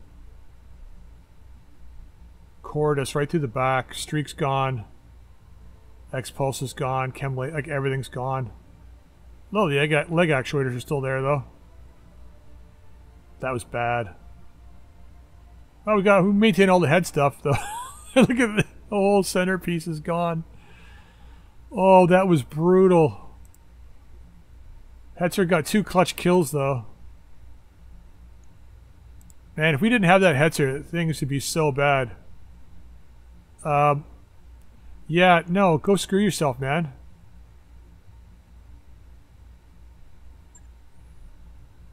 Speaker 1: Cordus right through the back. Streak's gone. X pulse is gone. Chem like everything's gone. No, the leg, leg actuators are still there though. That was bad. Oh, we got who maintained all the head stuff though. Look at the, whole centerpiece is gone. Oh, that was brutal. Hetzer got two clutch kills though. Man, if we didn't have that Hetzer, things would be so bad. Um, yeah, no, go screw yourself, man.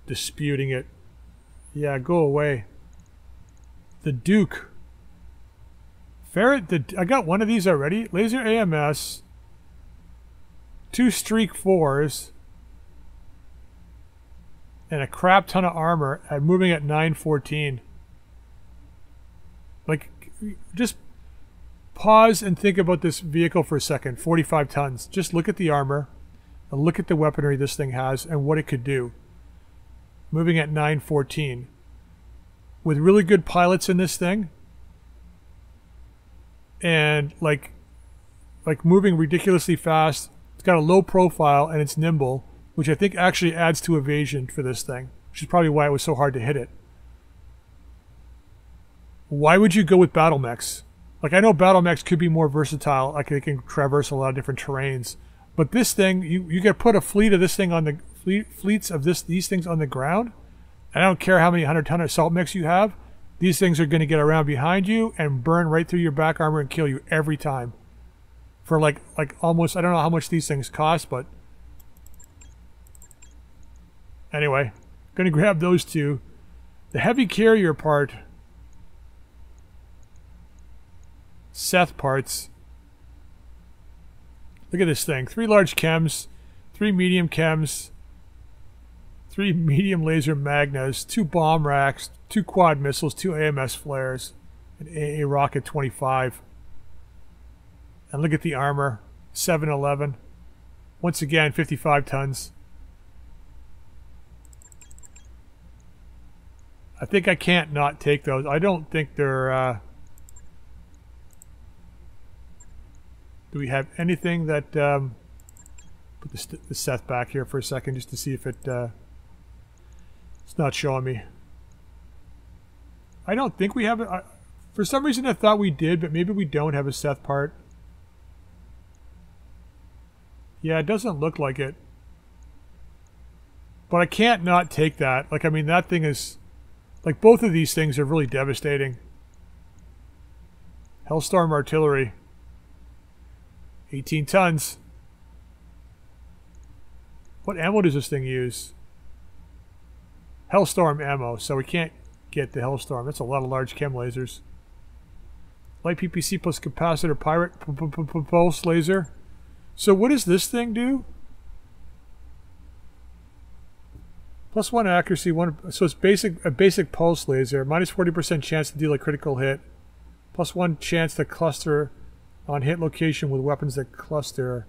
Speaker 1: Disputing it. Yeah, go away. The Duke. Ferret, I got one of these already. Laser AMS. Two Streak 4s. And a crap ton of armor at moving at 914. Like, just pause and think about this vehicle for a second. 45 tons. Just look at the armor. And look at the weaponry this thing has and what it could do. Moving at 914. With really good pilots in this thing. And like like moving ridiculously fast. It's got a low profile and it's nimble, which I think actually adds to evasion for this thing. Which is probably why it was so hard to hit it. Why would you go with battle mechs? Like I know battle mechs could be more versatile, like they can traverse a lot of different terrains. But this thing, you you could put a fleet of this thing on the fleet, fleets of this these things on the ground. And I don't care how many hundred ton assault mechs you have. These things are going to get around behind you and burn right through your back armor and kill you every time. For like like almost I don't know how much these things cost, but anyway, gonna grab those two. The heavy carrier part Seth parts. Look at this thing. Three large chems, three medium chems, three medium laser magnas, two bomb racks, two quad missiles, two AMS flares, an AA rocket 25. And look at the armor. 711. Once again, 55 tons. I think I can't not take those. I don't think they're... Uh, Do we have anything that... Um, put the, the Seth back here for a second just to see if it... Uh, it's not showing me. I don't think we have it. For some reason I thought we did, but maybe we don't have a Seth part. Yeah, it doesn't look like it. But I can't not take that. Like, I mean, that thing is... Like, both of these things are really devastating. Hellstorm Artillery. 18 tons. What ammo does this thing use? Hellstorm ammo, so we can't get the Hellstorm. That's a lot of large chem lasers. Light PPC plus capacitor pirate pulse laser. So what does this thing do? Plus one accuracy, one so it's basic a basic pulse laser, minus forty percent chance to deal a critical hit, plus one chance to cluster on hit location with weapons that cluster.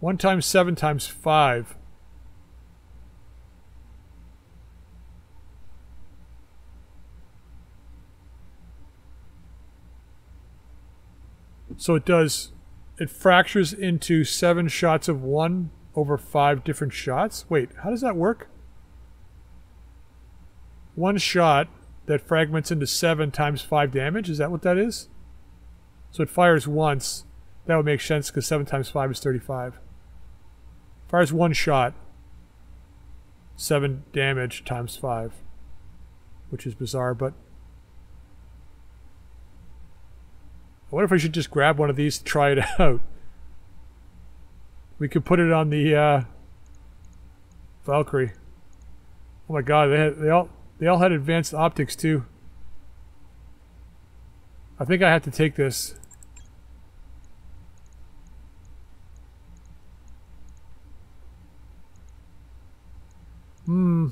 Speaker 1: One times seven times five. So it does, it fractures into seven shots of one over five different shots. Wait, how does that work? One shot that fragments into seven times five damage. Is that what that is? So it fires once. That would make sense because 7 times 5 is 35. Fires one shot. 7 damage times 5. Which is bizarre, but... wonder if I should just grab one of these to try it out. We could put it on the uh, Valkyrie. Oh my god, they had, they all they all had advanced optics too. I think I have to take this. Hmm.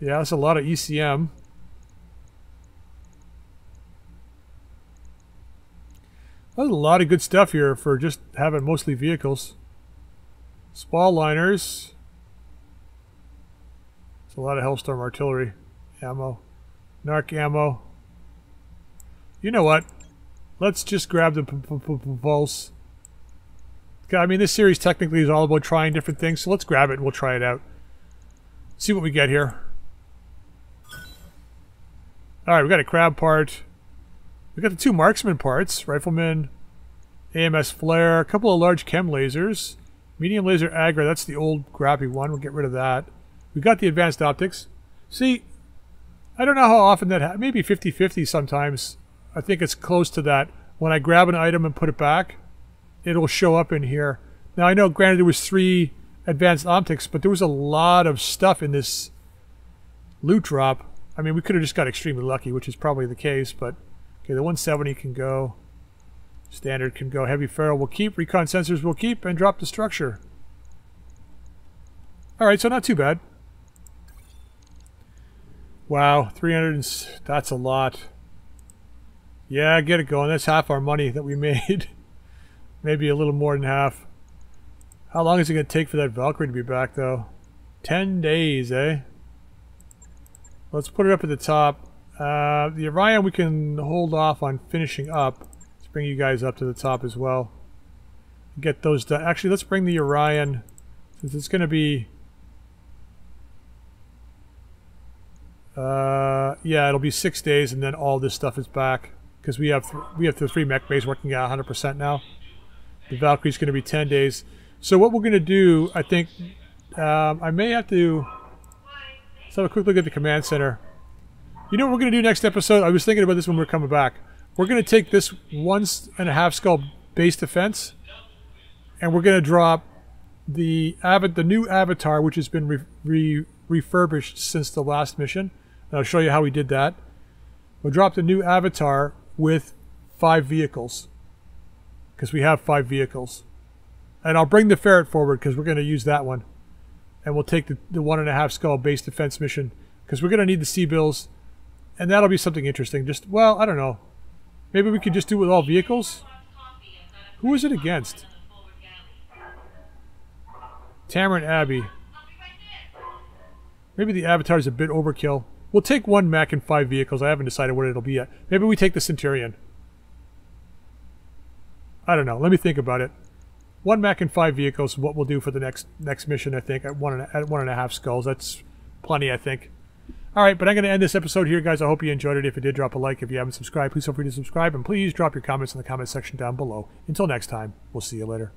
Speaker 1: Yeah, that's a lot of ECM. There's a lot of good stuff here for just having mostly vehicles. Spall liners. It's a lot of Hellstorm artillery ammo. Narc ammo. You know what? Let's just grab the Pulse. I mean, this series technically is all about trying different things, so let's grab it and we'll try it out. See what we get here. Alright, we got a crab part. We got the two marksman parts, rifleman, AMS flare, a couple of large chem lasers, medium laser aggro, that's the old crappy one, we'll get rid of that. We got the advanced optics. See, I don't know how often that, happens, maybe 50-50 sometimes. I think it's close to that. When I grab an item and put it back, it'll show up in here. Now I know, granted, there was three advanced optics, but there was a lot of stuff in this loot drop I mean, we could have just got extremely lucky, which is probably the case, but okay, the 170 can go. Standard can go. Heavy ferro will keep. Recon sensors will keep and drop the structure. Alright, so not too bad. Wow, 300, that's a lot. Yeah, get it going. That's half our money that we made. Maybe a little more than half. How long is it going to take for that Valkyrie to be back, though? 10 days, eh? Let's put it up at the top. Uh, the Orion we can hold off on finishing up. Let's bring you guys up to the top as well. Get those done. Actually, let's bring the Orion, since it's going to be... Uh, yeah, it'll be six days, and then all this stuff is back. Because we have we have the three mech bays working at 100% now. The Valkyrie's going to be 10 days. So what we're going to do, I think, um, I may have to Let's have a quick look at the command center. You know what we're going to do next episode? I was thinking about this when we are coming back. We're going to take this one and a half skull base defense, and we're going to drop the the new avatar, which has been re re refurbished since the last mission. And I'll show you how we did that. We'll drop the new avatar with five vehicles, because we have five vehicles. And I'll bring the ferret forward because we're going to use that one and we'll take the, the one and a half skull base defense mission because we're going to need the C-bills and that'll be something interesting. Just, well, I don't know. Maybe we could just do it with all vehicles? Who is it against? Tamarind Abbey. Maybe the Avatar is a bit overkill. We'll take one mech and five vehicles. I haven't decided what it'll be yet. Maybe we take the Centurion. I don't know. Let me think about it one mech and five vehicles what we'll do for the next next mission, I think, at one and a, at one and a half skulls. That's plenty, I think. All right, but I'm going to end this episode here, guys. I hope you enjoyed it. If you did, drop a like. If you haven't subscribed, please feel free to subscribe. And please drop your comments in the comment section down below. Until next time, we'll see you later.